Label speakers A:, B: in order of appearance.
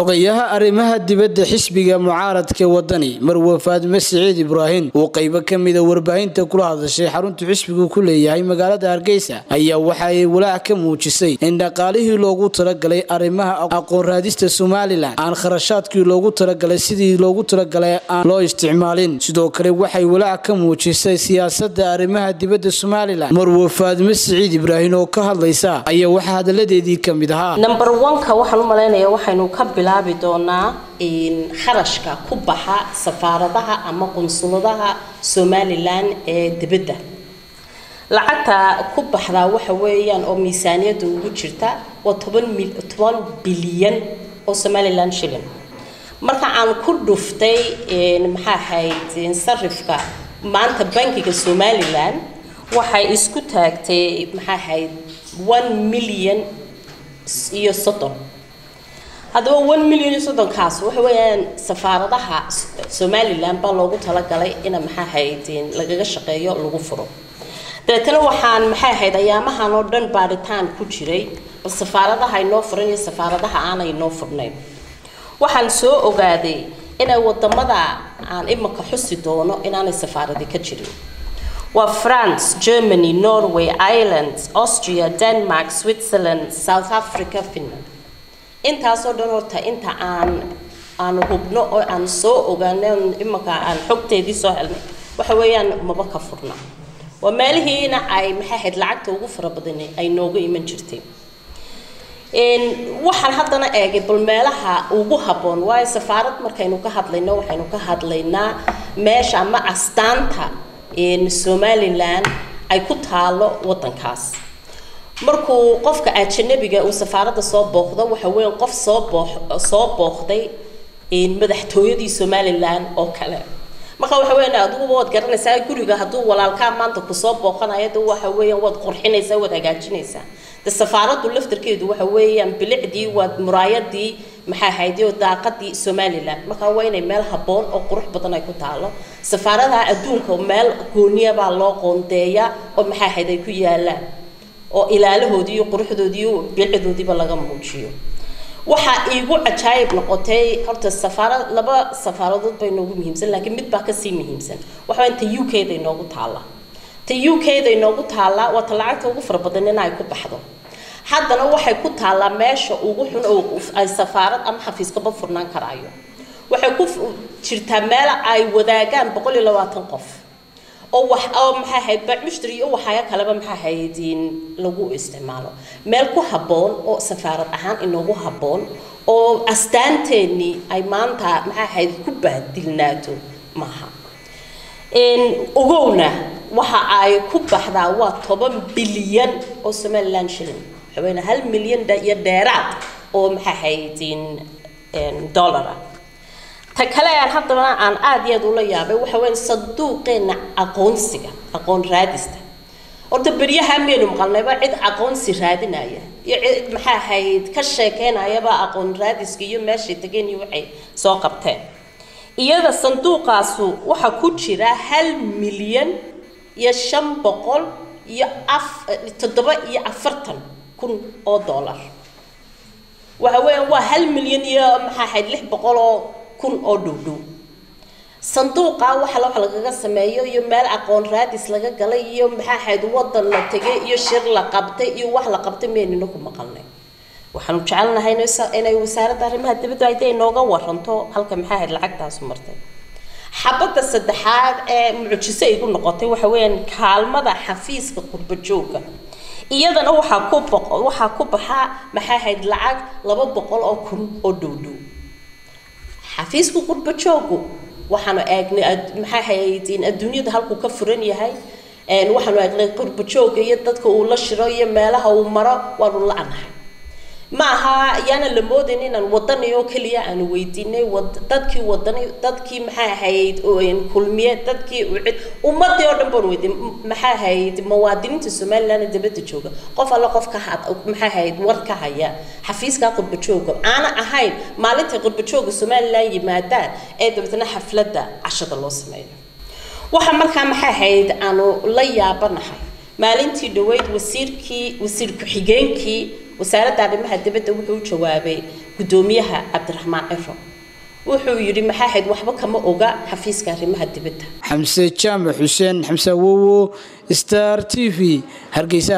A: xogayaha arrimaha dibadda xisbiga mucaaradka wadani marwe faadime siciid ibraahim oo qaybo ka mida warbaahinta kula hadashay xaruntu xisbigu ku leeyahay magaalada hargeysa ayaa waxa ay walaac ka muujisay in dhaqaalihii loogu talagalay arrimaha aqoon raadista somalilan aan kharashaadkii loogu talagalay sidii loogu talagalay aan loo isticmaalin. Sidoo kale waxay walaac ka muujisay siyaasada arrimaha dibadda somalilan marwe faadime siciid ibraahim oo ka hadlaysa ayaa waxaa hadaladeedii ka mid ahaa
B: bilaabi doonaa kharashka ku baxa safaaradaha ama qunsuladaha somalilan ee dibadda. Lacagta ku baxdaa waxa weeyaan oo miisaaniyadda ugu jirta waa toban bilyan oo somalilan shilin. Marka aan ku dhuftay maxaa ahayd sarifka maanta bankiga somalilan waxay isku taagtay maxaa ahayd one million iyo soddon haddaba one million iyo soddonkaas waxa weeyaan safaaradaha somalilan baa loogu talagalay ina maxaa ahayd lagaga shaqeeyo lagu furo. Dabeetana waxaan maxay ahayd ayaamahan oo dhan baaritaan ku jiray bal safaaradaha inoo furan iyo safaaradaha aanay inoo furnayn. Waxaan soo ogaaday inay waddamada aan imika xusi doono inaanay safaaradi ka jirin. Waa france germany norway ireland austria denmark switzerland south africa finland intaasoo dhan horta inta aan aan hubno oo aan soo ogaano imika aan xogteedii soo helnay waxa weeyaan maba ka furna waa meelihiina ay maxay ahayd lacagta ugu fara badan ay nooga iman jirtay. Waxaan haddana eegay bal meelaha ugu habboon waayo safaarad markaynu ka hadlayno waxaynu ka hadlaynaa meesha ama astaanta somalilan ay ku taalo wadankaas markuu qofka ajanabiga uu safaaradda soo booqdo waxa weya qof soo boo soo booqday madaxtooyadii somalilan oo kale. Marka waxa weeyaan adiguba waad garanaysaa guriga hadduu walaalkaa maanta ku soo booqanayo de waxa weeyaan waad qurxinaysaa waad hagaajinaysaa de safaaraddu laftarkeedu waxa weeyaan bilicdii waad muraayadii maxaa ahayd iyo daaqadii somalilan marka waa inay meel habboon oo qurux badan ay ku taalo. Safaaradaha adduunka meel gooniya baa loo qoondeeya oo maxaa ahayd ay ku yaalaan oo ilaalahoodii iyo quruxdoodii iyo bilicdoodiiba laga muujiyo. Waxaa iigu cajaayib noqotay horta safaarad laba safaaradood bay noogu muhiimsan laakiin mid baa ka sii muhiimsan. Waxa weyn ta u k da inoogu taalla ta u k da inoogu taalla waa ta lacagta ugu fara badan in ay ku baxdo. Haddana waxay ku taallaa meesha ugu xun oo ay safaarad ama xafiiskaba furnaan karaayo. Waxay ku jirtaa meel ay wadaagaan boqol iyo labaatan qof oo wax oo maxaa ahayd bacmushtri iyo waxaaya kaleba maxaa ahayd lagu isticmaalo. Meel ku habboon oo safaarad ahaan inoogu habboon oo astaanteennii ay maanta maxaa ahayd ku baadilnaato maaha. Ogowna waxa ay ku baxdaa waa toban bilyan oo somalilan shilin. Waxa weyn hal milyan iyo dheeraad oo maxaa ahayd dollara ta kale aan haddana aan aada iyo aada ula yaabay waxa weya sanduuqeenna aqoonsiga aqoon raadista. Horta beryaha miyaynu maqalnayba cid aqoonsi raadinaya. Iyo cid maxaa ahayd ka sheekeynayaba aqoon raadiska iyo meeshay tegeen iyo waxay soo qabteen. Iyada sanduuqaasu waxaa ku jira hal milyan iyo shan boqol iyo af toddoba iyo afartan kun oo dollar. Waxa weeyaan waa hal milyan iyo maxaa ahayd lix boqol oo kun oo dhowdhow sanduuqa waxa wax lagaga sameeyo iyo meel aqoon raadis laga galay iyo maxaa ahayd wadan la tegay iyo shir la qabtay iyo wax la qabtay meynina ku maqalnay? Waxaanu jecelnahay inay wasaaradda arrimaha dibadda ay dee inooga waranto halka maxaa ahayd lacagtaasu martay. Xabadda saddexaad ee mucjiso igu noqotay waxa weeyaan kaalmada xafiiska qurba joogga iyadana waxaa ku waxaa ku baxa maxaa ahayd lacag laba boqol oo kun oo dhowdhow xafiiska qurba jooggu waxaanu eegnay maxaa ahayd adduunyada halkuu ka furan yahay. Waxaanu eegnay qurba joogga iyo dadka uu la shiro iyo meelaha uu maro waanu la-nahay ma aha yaana la moodayn inaan wadani oo keliya aanu weydiinay dadkii wadani dadkii maxaa ahayd kulmiye dadkii ucid ummadii oo dhan baan weydiin maxaa ahayd muwaadiniinta somaliland dibadda jooga. Qof alla qof ka maxaa ahayd war ka haya xafiiska qurba aana ahayn maalinta qurba jooga somaliland yimaadaan ee dabeetna xafladda cashada loo sameeyo. Waxa markaa maxaa ahayd aanu la yaabanahay maalintii dhaweyd wasiirkii wasiir ku-xigeenkii wasaaradda arrimaha dibadda wuxuu u jawaabay guddoomiyaha cabdiraxmaan ciro. Wuxuu yidhi maxaa ahayd waxba kama oga xafiiska arrimaha dibadda.
A: Xamse jaamac xuseen xamse awowo star t v hargeysa